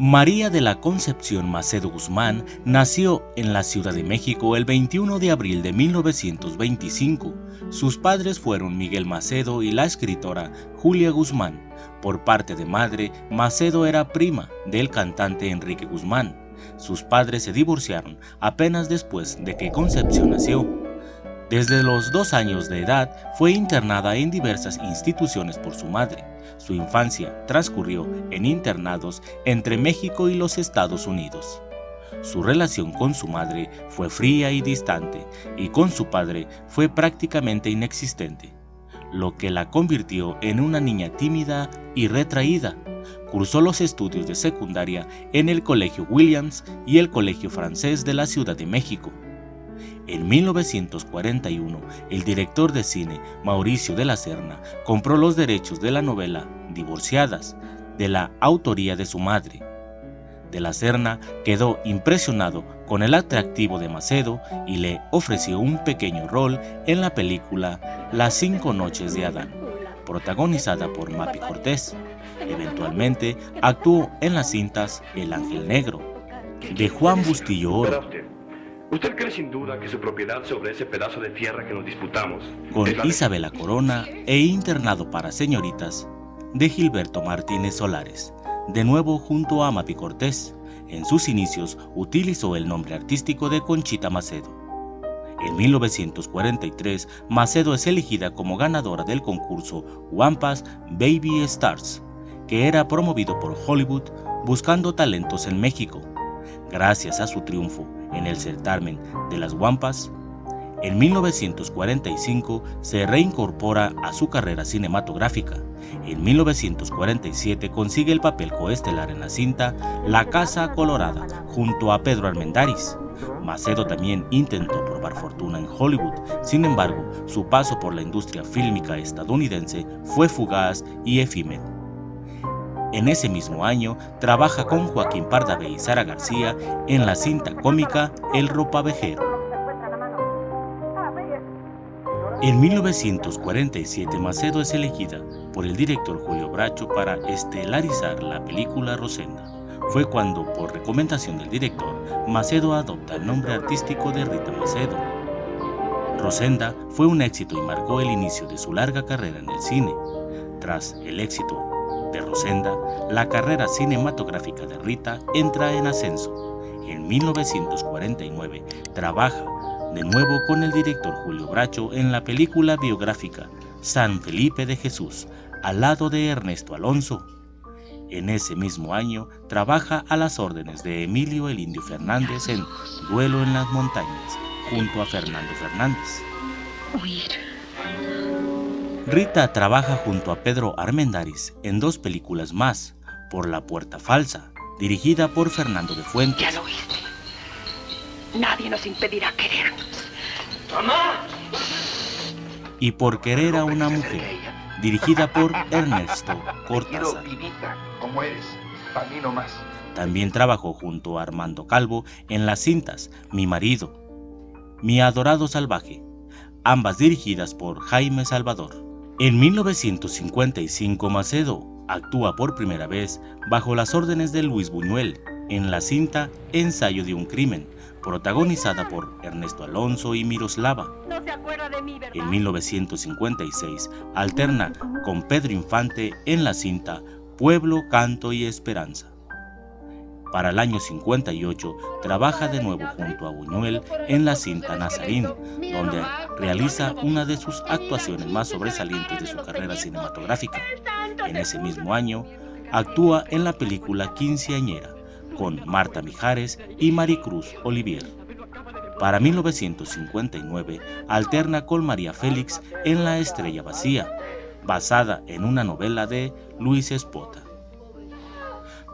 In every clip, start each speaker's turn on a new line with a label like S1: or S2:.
S1: María de la Concepción Macedo Guzmán nació en la Ciudad de México el 21 de abril de 1925. Sus padres fueron Miguel Macedo y la escritora Julia Guzmán. Por parte de madre, Macedo era prima del cantante Enrique Guzmán. Sus padres se divorciaron apenas después de que Concepción nació. Desde los dos años de edad fue internada en diversas instituciones por su madre. Su infancia transcurrió en internados entre México y los Estados Unidos. Su relación con su madre fue fría y distante y con su padre fue prácticamente inexistente, lo que la convirtió en una niña tímida y retraída. Cursó los estudios de secundaria en el Colegio Williams y el Colegio Francés de la Ciudad de México. En 1941, el director de cine Mauricio de la Serna compró los derechos de la novela Divorciadas, de la autoría de su madre. De la Serna quedó impresionado con el atractivo de Macedo y le ofreció un pequeño rol en la película Las cinco noches de Adán, protagonizada por Mapi Cortés. Eventualmente actuó en las cintas El Ángel Negro, de Juan Bustillo Oro,
S2: ¿Usted cree sin duda que su propiedad sobre ese pedazo de tierra que nos disputamos...
S1: Con Isabela Corona e Internado para Señoritas, de Gilberto Martínez Solares, de nuevo junto a Mapi Cortés. En sus inicios utilizó el nombre artístico de Conchita Macedo. En 1943, Macedo es elegida como ganadora del concurso Wampas Baby Stars, que era promovido por Hollywood buscando talentos en México. Gracias a su triunfo, en el certamen de las Guampas, en 1945 se reincorpora a su carrera cinematográfica. En 1947 consigue el papel coestelar en la cinta La Casa Colorada junto a Pedro Armendáriz. Macedo también intentó probar fortuna en Hollywood, sin embargo, su paso por la industria fílmica estadounidense fue fugaz y efímero. En ese mismo año trabaja con Joaquín Pardavé y Sara García en la cinta cómica El Ropavejero. En 1947 Macedo es elegida por el director Julio Bracho para estelarizar la película Rosenda. Fue cuando, por recomendación del director, Macedo adopta el nombre artístico de Rita Macedo. Rosenda fue un éxito y marcó el inicio de su larga carrera en el cine. Tras el éxito de Rosenda, la carrera cinematográfica de Rita entra en ascenso. En 1949 trabaja de nuevo con el director Julio Bracho en la película biográfica San Felipe de Jesús, al lado de Ernesto Alonso. En ese mismo año trabaja a las órdenes de Emilio el Indio Fernández en Duelo en las Montañas, junto a Fernando Fernández. Rita trabaja junto a Pedro Armendáriz en dos películas más, Por la Puerta Falsa, dirigida por Fernando de Fuentes.
S3: Ya lo oíste. Nadie nos impedirá querernos.
S2: ¡Mamá!
S1: Y Por Querer a una Mujer, dirigida por Ernesto Cortázar.
S4: como eres, para mí no más.
S1: También trabajó junto a Armando Calvo en las cintas Mi marido, Mi adorado salvaje, ambas dirigidas por Jaime Salvador. En 1955 Macedo actúa por primera vez bajo las órdenes de Luis Buñuel en la cinta Ensayo de un crimen, protagonizada por Ernesto Alonso y Miroslava. En 1956 alterna con Pedro Infante en la cinta Pueblo, Canto y Esperanza. Para el año 58 trabaja de nuevo junto a Buñuel en la cinta Nazarín, donde realiza una de sus actuaciones más sobresalientes de su carrera cinematográfica. En ese mismo año actúa en la película Quinceañera con Marta Mijares y Maricruz Olivier. Para 1959 alterna con María Félix en La Estrella Vacía, basada en una novela de Luis Espota.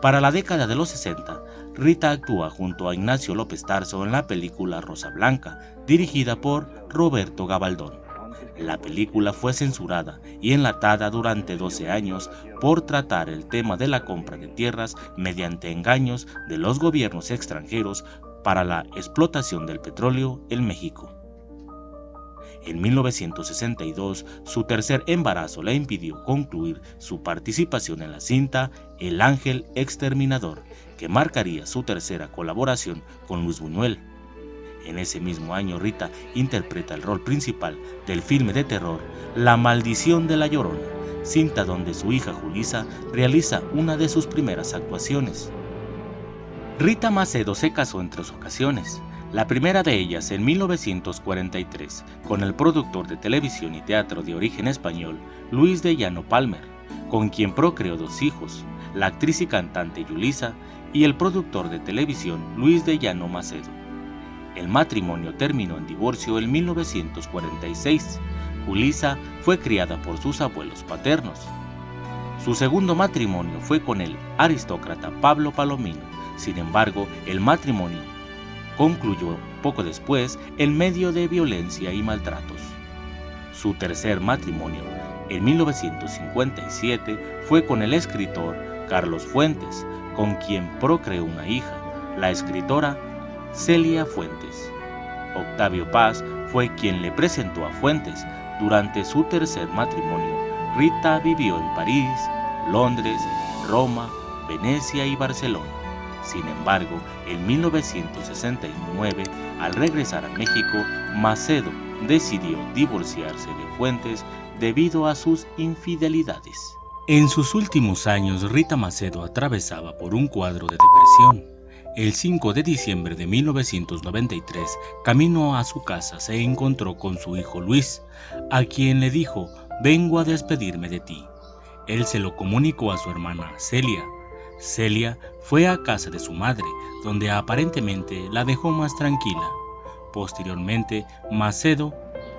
S1: Para la década de los 60, Rita actúa junto a Ignacio López Tarso en la película Rosa Blanca, dirigida por Roberto Gabaldón. La película fue censurada y enlatada durante 12 años por tratar el tema de la compra de tierras mediante engaños de los gobiernos extranjeros para la explotación del petróleo en México. En 1962, su tercer embarazo le impidió concluir su participación en la cinta El Ángel Exterminador, que marcaría su tercera colaboración con Luis Buñuel. En ese mismo año, Rita interpreta el rol principal del filme de terror La Maldición de la Llorona, cinta donde su hija Julisa realiza una de sus primeras actuaciones. Rita Macedo se casó en tres ocasiones, la primera de ellas en 1943 con el productor de televisión y teatro de origen español Luis de Llano Palmer, con quien procreó dos hijos, la actriz y cantante Yulisa y el productor de televisión Luis de Llano Macedo. El matrimonio terminó en divorcio en 1946. Julisa fue criada por sus abuelos paternos. Su segundo matrimonio fue con el aristócrata Pablo Palomino. Sin embargo, el matrimonio concluyó poco después en medio de violencia y maltratos. Su tercer matrimonio, en 1957, fue con el escritor Carlos Fuentes, con quien procreó una hija, la escritora Celia Fuentes. Octavio Paz fue quien le presentó a Fuentes durante su tercer matrimonio. Rita vivió en París, Londres, Roma, Venecia y Barcelona. Sin embargo, en 1969, al regresar a México, Macedo decidió divorciarse de Fuentes debido a sus infidelidades. En sus últimos años, Rita Macedo atravesaba por un cuadro de depresión. El 5 de diciembre de 1993, camino a su casa, se encontró con su hijo Luis, a quien le dijo, vengo a despedirme de ti. Él se lo comunicó a su hermana Celia. Celia fue a casa de su madre, donde aparentemente la dejó más tranquila. Posteriormente, Macedo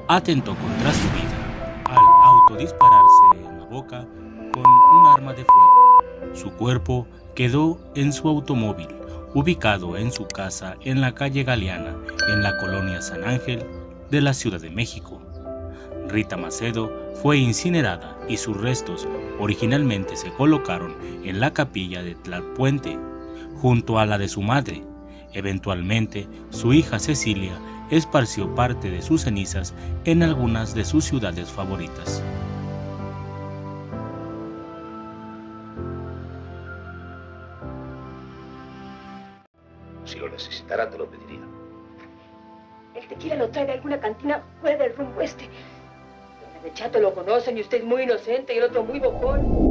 S1: atentó contra su vida al autodispararse en la boca con un arma de fuego. Su cuerpo quedó en su automóvil ubicado en su casa en la calle Galeana, en la colonia San Ángel de la Ciudad de México. Rita Macedo fue incinerada y sus restos originalmente se colocaron en la capilla de Tlalpuente, junto a la de su madre. Eventualmente, su hija Cecilia esparció parte de sus cenizas en algunas de sus ciudades favoritas.
S5: Necesitara, te lo.
S3: El tequila lo trae de alguna cantina fuera del rumbo este. El chato lo conocen y usted es muy inocente y el otro muy bojón.